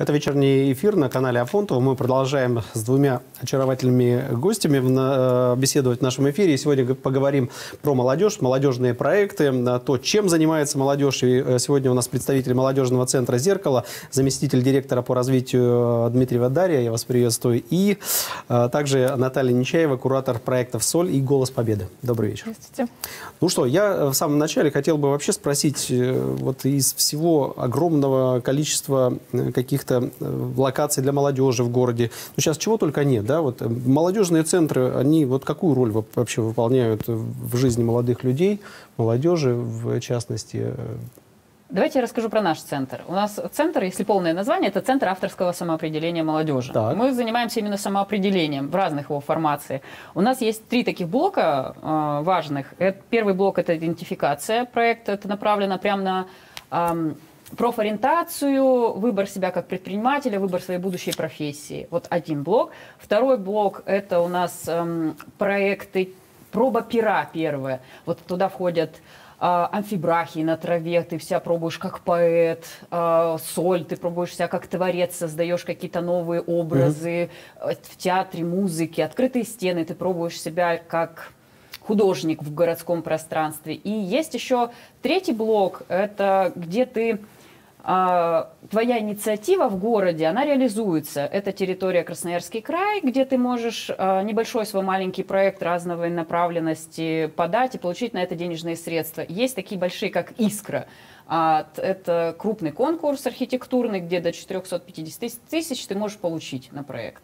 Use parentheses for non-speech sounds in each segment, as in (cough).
Это вечерний эфир на канале Афонтова. Мы продолжаем с двумя очаровательными гостями э, беседовать в нашем эфире. сегодня поговорим про молодежь, молодежные проекты, то, чем занимается молодежь. И э, сегодня у нас представитель молодежного центра «Зеркало», заместитель директора по развитию э, Дмитриева Дарья, я вас приветствую, и также Наталья Нечаева, куратор проектов «Соль» и «Голос Победы». Добрый вечер. Здравствуйте. Ну что, я в самом начале хотел бы вообще спросить, вот из всего огромного количества каких-то каких-то э, локаций для молодежи в городе. Ну, сейчас чего только нет, да, вот э, молодежные центры, они вот какую роль вообще выполняют в жизни молодых людей, молодежи в частности? Давайте я расскажу про наш центр. У нас центр, если полное название, это Центр авторского самоопределения молодежи. Так. Мы занимаемся именно самоопределением в разных его формациях. У нас есть три таких блока э, важных. Это, первый блок – это идентификация проекта. Это направлено прямо на э, профориентацию, выбор себя как предпринимателя, выбор своей будущей профессии. Вот один блок. Второй блок – это у нас эм, проекты проба пера первое. Вот туда входят э, амфибрахии на траве, ты вся пробуешь как поэт, э, соль, ты пробуешь себя как творец, создаешь какие-то новые образы mm-hmm. в театре, музыке, открытые стены, ты пробуешь себя как художник в городском пространстве. И есть еще третий блок, это где ты твоя инициатива в городе, она реализуется. Это территория Красноярский край, где ты можешь а, небольшой свой маленький проект разной направленности подать и получить на это денежные средства. Есть такие большие, как «Искра». А, это крупный конкурс архитектурный, где до 450 тысяч ты можешь получить на проект.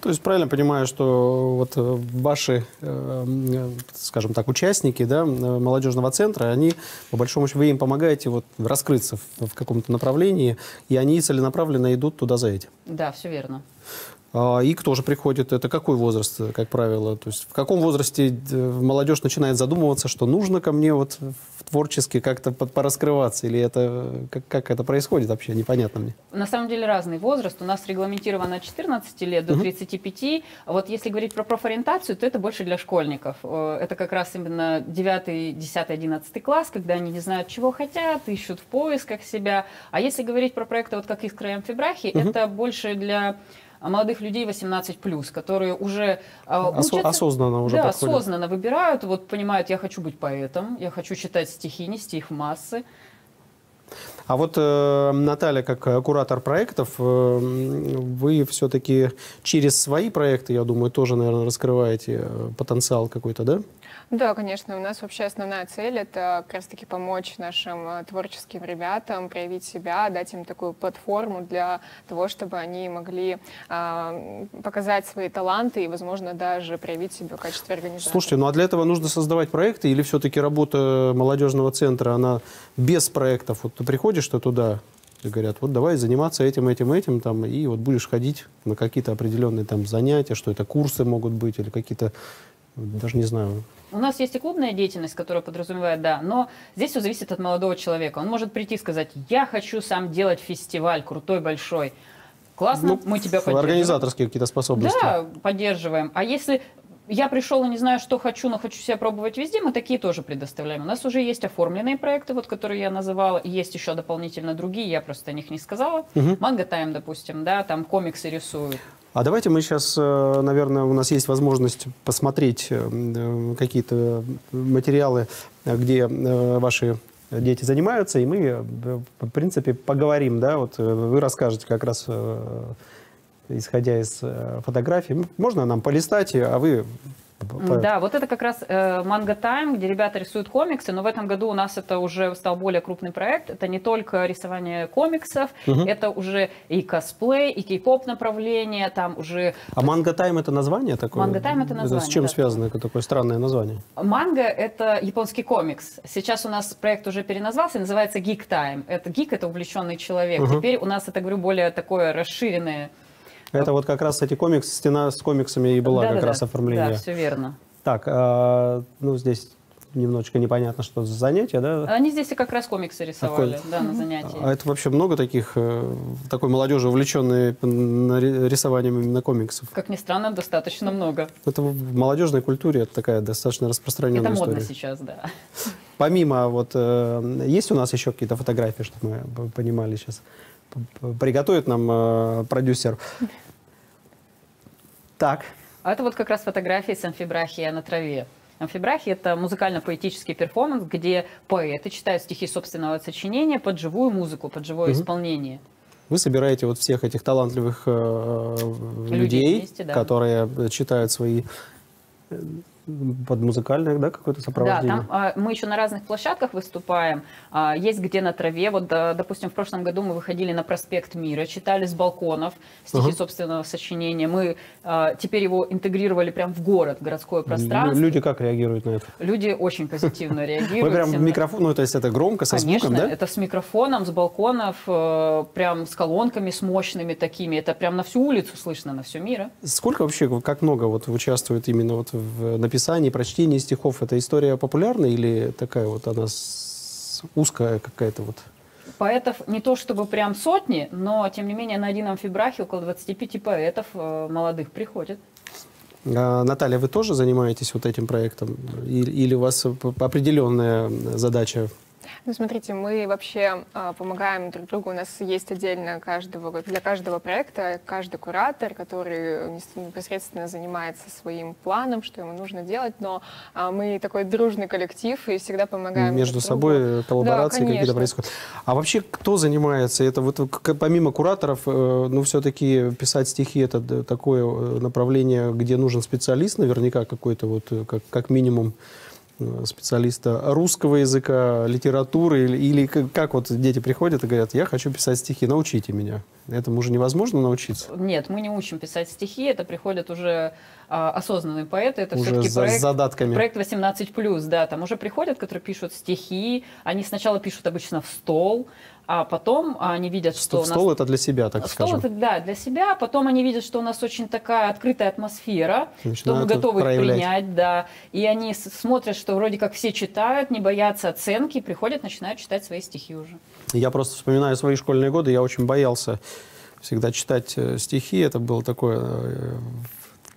То есть правильно понимаю, что вот э, ваши, э, скажем так, участники да, молодежного центра, они, по большому счету, вы им помогаете вот раскрыться в каком-то направлении, и они целенаправленно идут туда за этим. Да, все верно. А, и кто же приходит? Это какой возраст, как правило? То есть в каком возрасте э, молодежь начинает задумываться, что нужно ко мне вот творчески как-то пораскрываться? Или это как, как это происходит вообще? Непонятно мне. На самом деле разный возраст. У нас регламентировано от 14 лет до 35. Угу. Вот если говорить про профориентацию, то это больше для школьников. Э, это как раз именно 9, 10, 11 класс, когда они не знают, чего хотят, ищут в поисках себя. А если говорить про проекты вот как «Искра и Амфибрахи», угу. это больше для молодых людей 18 плюс, которые уже э, учатся, осознанно уже да, подходят. осознанно выбирают, вот понимают, я хочу быть поэтом, я хочу читать стихи, нести их в массы. А вот э, Наталья, как куратор проектов, э, вы все-таки через свои проекты, я думаю, тоже, наверное, раскрываете э, потенциал какой-то, да? Да, конечно. У нас вообще основная цель — это как раз-таки помочь нашим э, творческим ребятам проявить себя, дать им такую платформу для того, чтобы они могли э, показать свои таланты и, возможно, даже проявить себя в качестве организации. Слушайте, ну а для этого нужно создавать проекты или все-таки работа молодежного центра, она без проектов? Вот ты приходишь-то туда, и говорят, вот давай заниматься этим, этим, этим, там, и вот будешь ходить на какие-то определенные там занятия, что это курсы могут быть или какие-то, даже не знаю, у нас есть и клубная деятельность, которая подразумевает, да, но здесь все зависит от молодого человека. Он может прийти и сказать, я хочу сам делать фестиваль крутой, большой. Классно, ну, мы тебя поддерживаем. Организаторские какие-то способности. Да, поддерживаем. А если я пришел и не знаю, что хочу, но хочу себя пробовать везде, мы такие тоже предоставляем. У нас уже есть оформленные проекты, вот, которые я называла, и есть еще дополнительно другие, я просто о них не сказала. Угу. Манго Тайм, допустим, да, там комиксы рисуют. А давайте мы сейчас, э, наверное, у нас есть возможность посмотреть э, какие-то материалы, где э, ваши дети занимаются, и мы, в принципе, поговорим, да, вот вы расскажете как раз, исходя из фотографий. Можно нам полистать, а вы да, вот это как раз э, Mango Time, где ребята рисуют комиксы, но в этом году у нас это уже стал более крупный проект. Это не только рисование комиксов, угу. это уже и косплей, и кей-поп направление, там уже... А Time это название такое? Time это название, это С чем да. связано это такое странное название? Манго это японский комикс. Сейчас у нас проект уже переназвался, называется Geek Time. Это гик, это увлеченный человек. Угу. Теперь у нас это, говорю, более такое расширенное это вот как раз эти комиксы, стена с комиксами и была да, как да, раз да. оформление. Да, все верно. Так, а, ну здесь немножечко непонятно, что за занятия, да? Они здесь и как раз комиксы рисовали, Такой... да, на занятии. А это вообще много таких, э, такой молодежи, увлеченной рисованием именно комиксов? Как ни странно, достаточно много. Это в молодежной культуре это такая достаточно распространенная это история. Это модно сейчас, да. Помимо, вот, э, есть у нас еще какие-то фотографии, чтобы мы понимали сейчас? Приготовит нам э, продюсер. Так. А это вот как раз фотографии с амфибрахия на траве. Амфибрахи – это музыкально-поэтический перформанс, где поэты читают стихи собственного сочинения под живую музыку, под живое угу. исполнение. Вы собираете вот всех этих талантливых э, людей, людей вместе, да. которые читают свои э, под музыкальное, да, какое-то сопровождение? Да, там а, мы еще на разных площадках выступаем. А, есть где на траве. Вот, допустим, в прошлом году мы выходили на проспект Мира, читали с балконов стихи uh-huh. собственного сочинения. Мы а, теперь его интегрировали прямо в город, в городское пространство. Люди как реагируют на это? Люди очень позитивно реагируют. Вы прям микрофон, ну то есть это громко, со звуком, да? это с микрофоном, с балконов, э, прям с колонками, с мощными такими. Это прям на всю улицу слышно, на все мира. Сколько вообще, как много вот участвует именно вот в написании написании, прочтении стихов, эта история популярна или такая вот она узкая какая-то вот? Поэтов не то чтобы прям сотни, но тем не менее на один амфибрахе около 25 поэтов э, молодых приходит. А, Наталья, вы тоже занимаетесь вот этим проектом? Или у вас определенная задача ну, смотрите, мы вообще э, помогаем друг другу. У нас есть отдельно каждого, для каждого проекта каждый куратор, который непосредственно занимается своим планом, что ему нужно делать. Но э, мы такой дружный коллектив и всегда помогаем Между друг собой другу. коллаборации да, какие-то происходят. А вообще кто занимается? Это вот помимо кураторов, э, ну, все-таки писать стихи это такое э, направление, где нужен специалист наверняка какой-то вот, э, как, как минимум специалиста русского языка, литературы, или, или как вот дети приходят и говорят, я хочу писать стихи, научите меня. Этому уже невозможно научиться? Нет, мы не учим писать стихи, это приходят уже осознанные поэты, это все-таки проект, задатками. проект 18+, да, там уже приходят, которые пишут стихи, они сначала пишут обычно в стол, а потом они видят, что... Стол у нас... это для себя, так стол скажем. это, да, для себя. Потом они видят, что у нас очень такая открытая атмосфера, Начинают что мы готовы проявлять. принять, да. И они смотрят, что вроде как все читают, не боятся оценки, приходят, начинают читать свои стихи уже. Я просто вспоминаю свои школьные годы, я очень боялся всегда читать э, стихи. Это было такое э,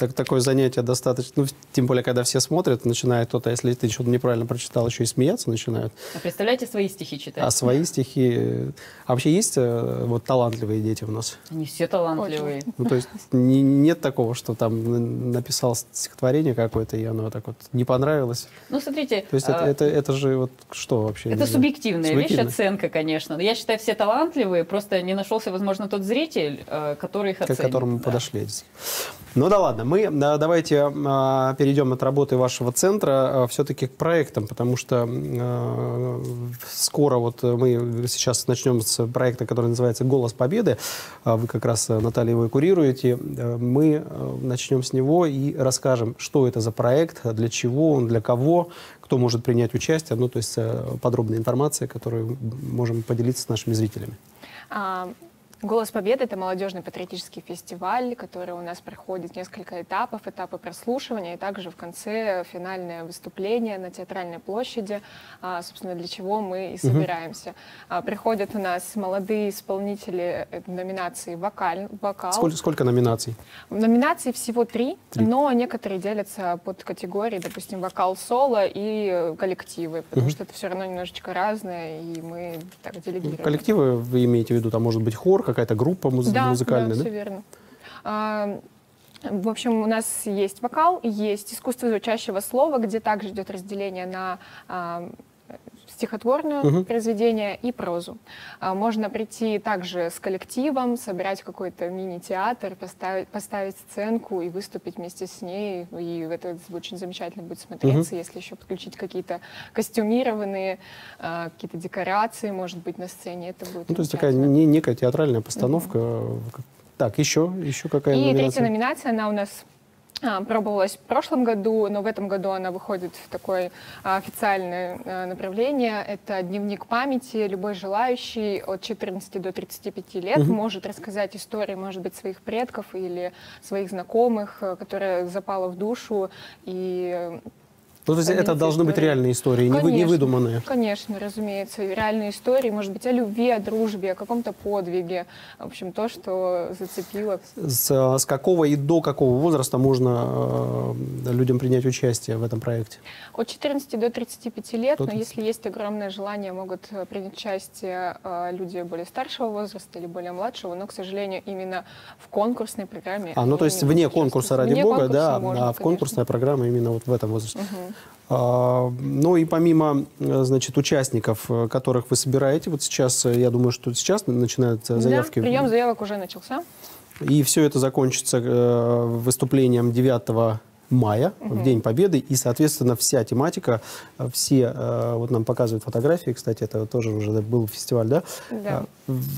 так, такое занятие достаточно, ну, тем более, когда все смотрят, начинает кто-то, если ты что-то неправильно прочитал, еще и смеяться начинают. А представляете, свои стихи читать? А свои стихи... А вообще есть э, вот талантливые дети у нас? Не все талантливые. Ну, то есть не, нет такого, что там написал стихотворение какое-то, и оно так вот не понравилось? Ну, смотрите... То есть а... это, это, это же вот что вообще? Это субъективная вещь, оценка, конечно. Я считаю, все талантливые, просто не нашелся, возможно, тот зритель, э, который их оценит. К которому да. подошли. Ну да ладно, мы давайте а, перейдем от работы вашего центра а, все-таки к проектам, потому что а, скоро вот мы сейчас начнем с проекта, который называется «Голос Победы». Вы как раз, Наталья, его курируете. Мы начнем с него и расскажем, что это за проект, для чего он, для кого, кто может принять участие, ну, то есть подробная информация, которую можем поделиться с нашими зрителями. «Голос Победы» — это молодежный патриотический фестиваль, который у нас проходит несколько этапов, этапы прослушивания, и также в конце финальное выступление на Театральной площади, а, собственно, для чего мы и собираемся. Угу. Приходят у нас молодые исполнители э, номинации «Вокаль», «Вокал». Сколько, сколько номинаций? Номинаций всего три, три, но некоторые делятся под категории, допустим, вокал-соло и коллективы, потому угу. что это все равно немножечко разное, и мы так делегируем. Коллективы вы имеете в виду, там может быть хор, какая-то группа муз- да, музыкальная, да? Да, все верно. А, в общем, у нас есть вокал, есть искусство звучащего слова, где также идет разделение на а, стихотворное угу. произведение и прозу. А, можно прийти также с коллективом, собирать какой-то мини-театр, поставить, поставить сценку и выступить вместе с ней. И это очень замечательно будет смотреться, угу. если еще подключить какие-то костюмированные, а, какие-то декорации, может быть, на сцене. Это будет ну, то есть такая не, некая театральная постановка. Угу. Так, еще, еще какая и номинация? Третья номинация, она у нас пробовалась в прошлом году, но в этом году она выходит в такое а, официальное а, направление. Это дневник памяти. Любой желающий от 14 до 35 лет угу. может рассказать истории, может быть, своих предков или своих знакомых, которая запала в душу и Ну, то есть это должны быть реальные истории, конечно, не выдуманные. Конечно, разумеется. Реальные истории, может быть, о любви, о дружбе, о каком-то подвиге. В общем, то, что зацепило. С, с какого и до какого возраста можно э, людям принять участие в этом проекте? От 14 до 35 лет, Тут... но если есть огромное желание, могут э, принять участие э, люди более старшего возраста или более младшего, но, к сожалению, именно в конкурсной программе. А, ну то есть вне конкурса, ради вне бога, да, можно, а в конкурсная программа именно вот в этом возрасте. Угу. А, ну и помимо, э, значит, участников, э, которых вы собираете, вот сейчас, э, я думаю, что сейчас начинаются заявки. Да, прием заявок уже начался. И все это закончится выступлением 9 мая, угу. в День Победы, и, соответственно, вся тематика, все, вот нам показывают фотографии, кстати, это тоже уже был фестиваль, да? Да.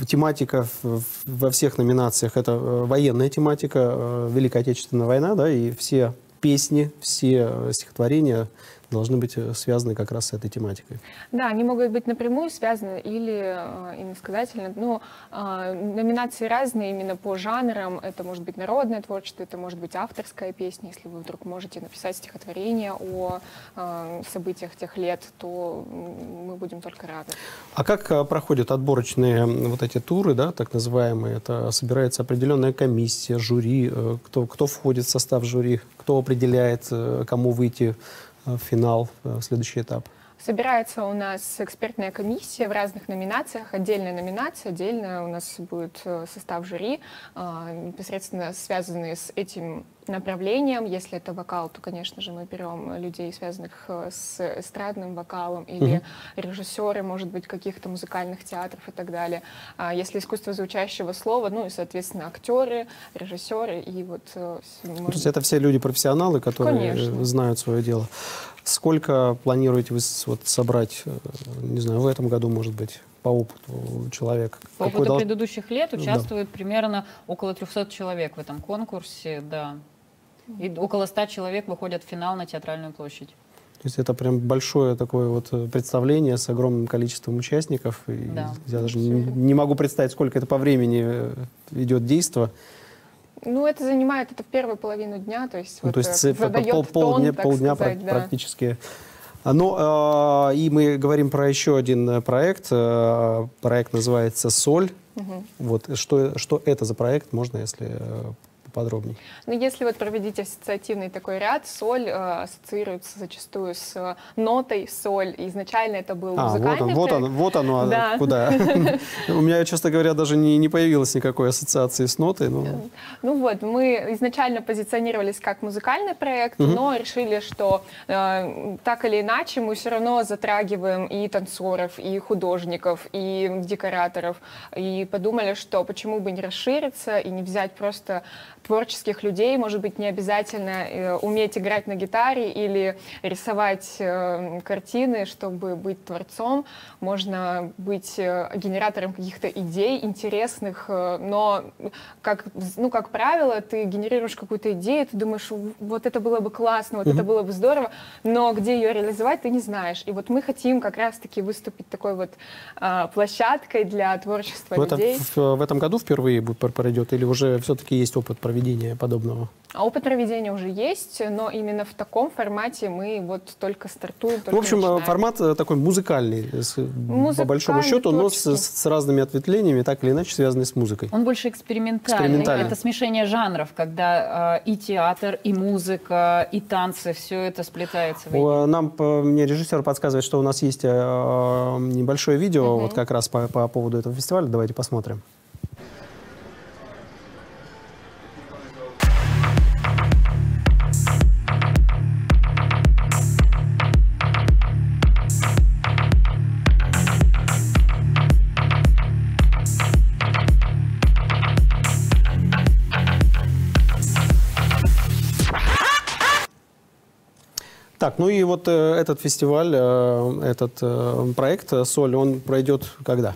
Тематика во всех номинациях, это военная тематика, Великая Отечественная война, да, и все песни, все стихотворения должны быть э, связаны как раз с этой тематикой. Да, они могут быть напрямую связаны или э, иносказательно. Но э, номинации разные именно по жанрам. Это может быть народное творчество, это может быть авторская песня. Если вы вдруг можете написать стихотворение о э, событиях тех лет, то мы будем только рады. А как э, проходят отборочные вот эти туры, да, так называемые? Это собирается определенная комиссия, жюри, э, кто, кто входит в состав жюри, кто определяет, кому выйти в финал, в следующий этап? Собирается у нас экспертная комиссия в разных номинациях. Отдельная номинация, отдельно у нас будет э, состав жюри, э, непосредственно связанные с этим направлением. Если это вокал, то, конечно же, мы берем людей, связанных э, с эстрадным вокалом, или mm-hmm. режиссеры, может быть, каких-то музыкальных театров и так далее. А если искусство звучащего слова, ну и, соответственно, актеры, режиссеры и вот... Может... То есть это все люди-профессионалы, которые конечно. знают свое дело. Сколько планируете вы вот собрать, э, не знаю, в этом году, может быть, по опыту человека? По опыту дол... предыдущих лет участвует да. примерно около 300 человек в этом конкурсе, да. И около 100 человек выходят в финал на Театральную площадь. То есть это прям большое такое вот э, представление с огромным количеством участников. И да. Я даже не, не могу представить, сколько это по времени э, идет действо. Ну, это занимает это в первую половину дня, то есть, ну, вот, то есть э, задает пол, полдня, тон, полдня сказать, да. практически. Ну, э, и мы говорим про еще один проект. Э, проект называется «Соль». Угу. Вот, что, что это за проект, можно, если подробнее. Ну, если вот проводить ассоциативный такой ряд, соль э, ассоциируется зачастую с нотой соль. Изначально это был а, музыкальный вот он, вот, он, вот оно, да. куда. (laughs) У меня, честно говоря, даже не, не появилось никакой ассоциации с нотой. Но... Ну вот, мы изначально позиционировались как музыкальный проект, угу. но решили, что э, так или иначе мы все равно затрагиваем и танцоров, и художников, и декораторов, и подумали, что почему бы не расшириться и не взять просто творческих людей, может быть, не обязательно э, уметь играть на гитаре или рисовать э, картины, чтобы быть творцом. Можно быть э, генератором каких-то идей интересных, но, как, ну, как правило, ты генерируешь какую-то идею, ты думаешь, вот это было бы классно, вот mm-hmm. это было бы здорово, но где ее реализовать, ты не знаешь. И вот мы хотим как раз-таки выступить такой вот а, площадкой для творчества в людей. Это, в, в этом году впервые пройдет или уже все-таки есть опыт проведения подобного? А опыт проведения уже есть, но именно в таком формате мы вот только стартуем. Только в общем, начинаем. формат э, такой музыкальный, музыкальный по большому счету, но с, с разными ответвлениями, так или иначе связанные с музыкой. Он больше экспериментальный. экспериментальный. Это смешение жанров, когда э, и театр, и музыка, и танцы, все это сплетается. В Нам, мне режиссер подсказывает, что у нас есть э, небольшое видео, угу. вот как раз по, по поводу этого фестиваля. Давайте посмотрим. Так, ну и вот э, этот фестиваль, э, этот э, проект «Соль», он пройдет когда?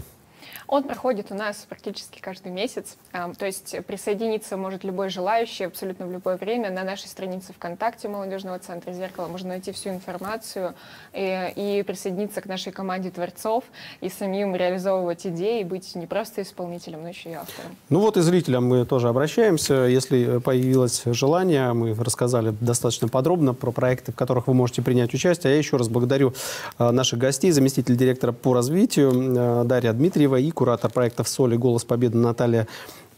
Он проходит у нас практически каждый месяц. То есть присоединиться может любой желающий абсолютно в любое время. На нашей странице ВКонтакте молодежного центра «Зеркало» можно найти всю информацию и, и присоединиться к нашей команде творцов и самим реализовывать идеи, быть не просто исполнителем, но еще и автором. Ну вот и зрителям мы тоже обращаемся. Если появилось желание, мы рассказали достаточно подробно про проекты, в которых вы можете принять участие. Я еще раз благодарю э, наших гостей, заместитель директора по развитию э, Дарья Дмитриева и куратор проектов «Соли. Голос Победы» Наталья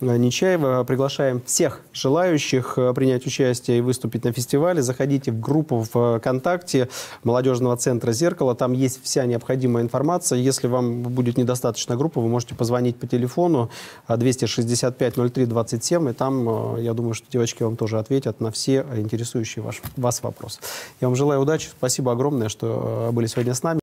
Э, Нечаева. Приглашаем всех желающих э, принять участие и выступить на фестивале. Заходите в группу ВКонтакте молодежного центра «Зеркало». Там есть вся необходимая информация. Если вам будет недостаточно группы, вы можете позвонить по телефону 265-03-27. И там, э, я думаю, что девочки вам тоже ответят на все интересующие вас вопросы. Я вам желаю удачи. Спасибо огромное, что были сегодня с нами.